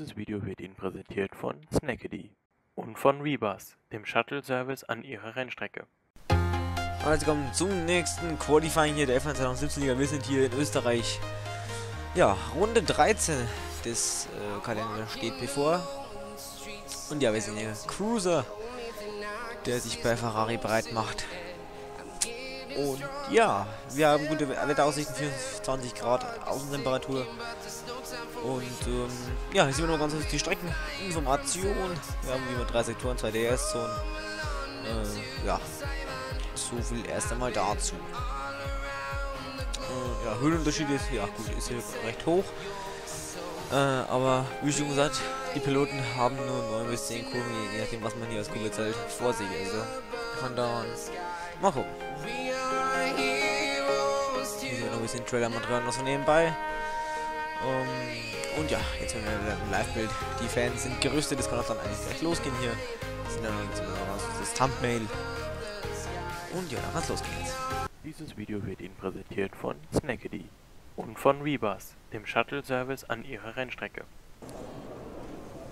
Dieses Video wird Ihnen präsentiert von Snackedy und von Rebus, dem Shuttle-Service an Ihrer Rennstrecke. Also kommen zum nächsten Qualifying hier der F1 2017 Liga. Wir sind hier in Österreich. Ja, Runde 13 des äh, Kalenders steht bevor. Und ja, wir sind hier Cruiser, der sich bei Ferrari breit macht. Und ja, wir haben gute Wetteraussichten, 24 Grad Außentemperatur. Und ähm, ja, hier sehen wir noch ganz kurz die Streckeninformation. Wir haben wie immer drei Sektoren, zwei DS-Zonen. Äh, ja, so viel erst einmal dazu. Äh, ja, Höhenunterschied ist, ja gut, ist hier recht hoch. Äh, aber wie schon gesagt, die Piloten haben nur 9 bis 10 Kurven, je nachdem was man hier als Kurvezeit vor sich. Also von da an mal gucken. Hier noch ein bisschen Trailer-Material noch so nebenbei. Um, und ja, jetzt haben wir ein Live-Bild. Die Fans sind gerüstet, das kann auch dann eigentlich gleich losgehen hier. Das sind dann das Thumbnail. Und ja, dann kann's losgehen jetzt. Dieses Video wird Ihnen präsentiert von Snackedy und von Rebus, dem Shuttle-Service an Ihrer Rennstrecke.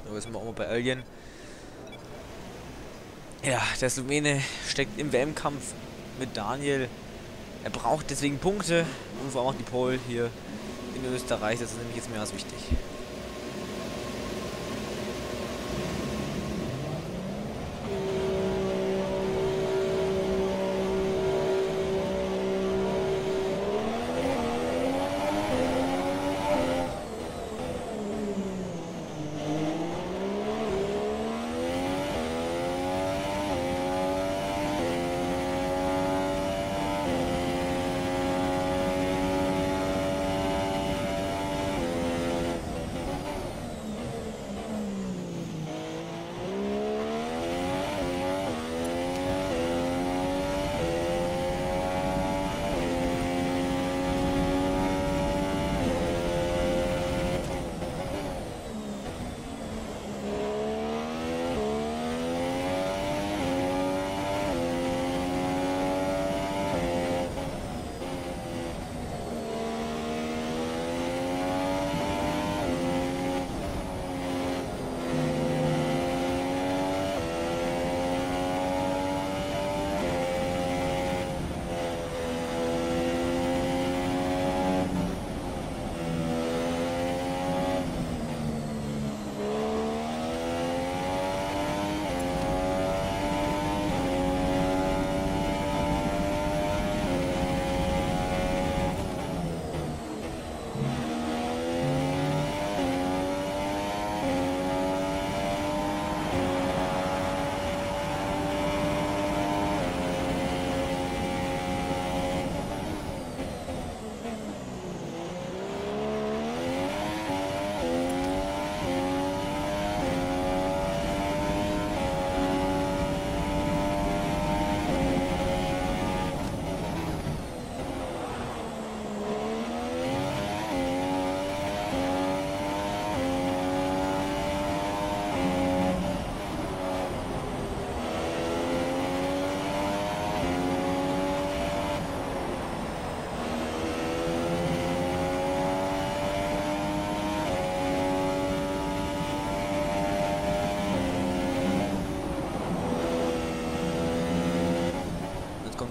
So, jetzt sind wir auch mal bei Alien. Ja, der Slowene steckt im WM-Kampf mit Daniel. Er braucht deswegen Punkte und vor allem auch die Pole hier in Österreich. Das ist nämlich jetzt mehr als wichtig.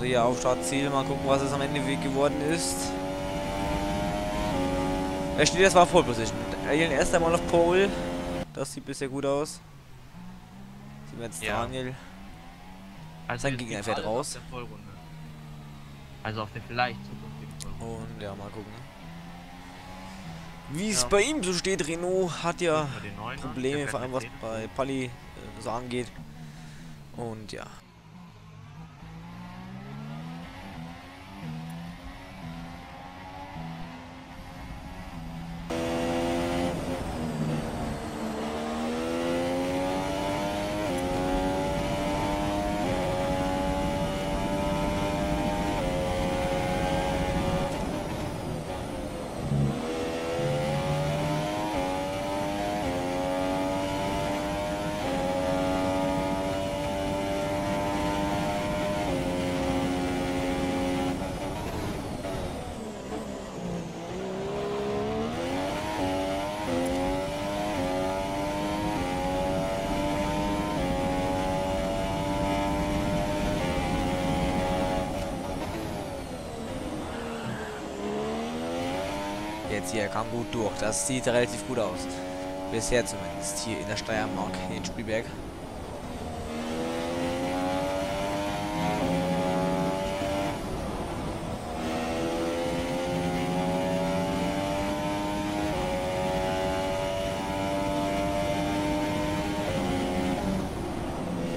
Er hier auf Startziel. Mal gucken, was es am Ende geworden ist. Er steht erstmal auf Pole Position. Alien erst einmal auf Pole. Das sieht bisher gut aus. Sehen wir jetzt ja. Daniel. Also Sein Gegner fährt raus. Also auf der vielleicht Und ja, mal gucken. Wie es ja. bei ihm so steht, Renault hat ja Probleme, vor allem was bei Pali äh, so angeht. Und ja. Jetzt hier. Er kam gut durch. Das sieht relativ gut aus. Bisher zumindest hier in der Steiermark, in Spielberg.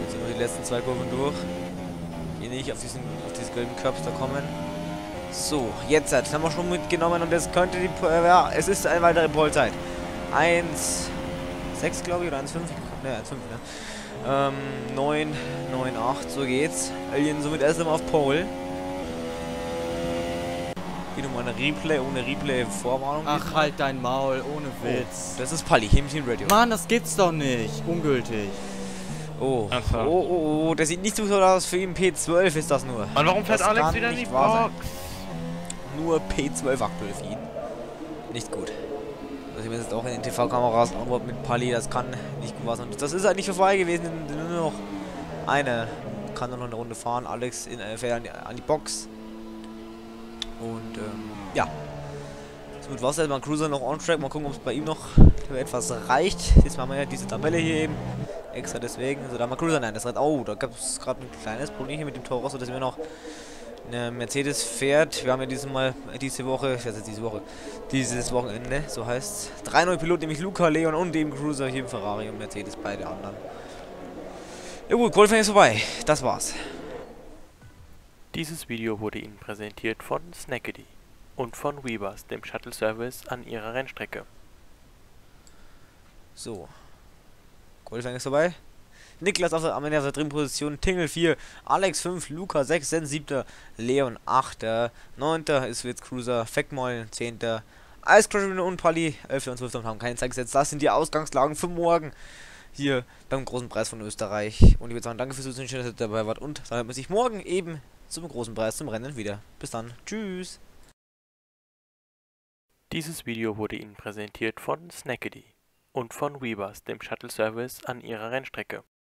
Jetzt sind wir die letzten zwei Kurven durch. Hier nicht auf diesen auf diese gelben da kommen. So, jetzt hat haben wir schon mitgenommen und es könnte die äh, ja, es ist eine weitere Polzeit. 1 6 glaube ich oder 1 5, ne, 1 5, ne. Ähm 9 9 8, so geht's. Alien somit erst einmal auf Pole. Hier nochmal ein Replay ohne Replay Vorwarnung. Ach, halt dein Maul, ohne Witz. Das ist Pali, Hämchen Radio. Mann, das gibt's doch nicht. Ungültig. Oh. So. oh, oh, oh, das sieht nicht so aus für ihn. P12 ist das nur. Und warum fährt Das Alex wieder in die nicht wahr Box? Nur P12 aktuell für ihn. Nicht gut. Das sieht man jetzt auch in den TV-Kameras Antwort mit Pali, das kann nicht gut was. Und das ist halt nicht vorbei gewesen, nur noch eine. Kann nur noch eine Runde fahren. Alex in, äh, fährt an die, an die Box. Und ähm, ja. Somit war es erstmal Cruiser noch on track. Mal gucken, ob es bei ihm noch für etwas reicht. Jetzt machen wir ja diese Tabelle hier eben. Extra deswegen. Also da mal Cruiser nein, das hat. Oh, da gab es gerade ein kleines Problem hier mit dem Toro, dass wir noch Mercedes fährt. Wir haben ja dieses Mal, äh, diese Woche, ich weiß diese Woche, dieses Wochenende, so heißt Drei neue Piloten, nämlich Luca, Leon und eben Cruiser hier im Ferrari und Mercedes, beide anderen. Ja gut, Qualifying ist vorbei. Das war's. Dieses Video wurde Ihnen präsentiert von Snackety und von Weavers, dem Shuttle-Service an Ihrer Rennstrecke. So. Qualifying ist vorbei. Niklas auf der, am Ende auf der dritten Position, Tingle 4, Alex 5, Luca 6, Sen 7, Leon 8, 9. ist Witz Cruiser, Feckmoll 10. Ice Crush und Pali 11. und 12. und haben keine Zeit gesetzt. Das sind die Ausgangslagen für morgen hier beim großen Preis von Österreich. Und ich würde sagen, danke fürs Zusehen, schön, dass ihr dabei wart und dann hört man sich morgen eben zum großen Preis zum Rennen wieder. Bis dann. Tschüss. Dieses Video wurde Ihnen präsentiert von Snackety und von Weavers, dem Shuttle-Service an Ihrer Rennstrecke.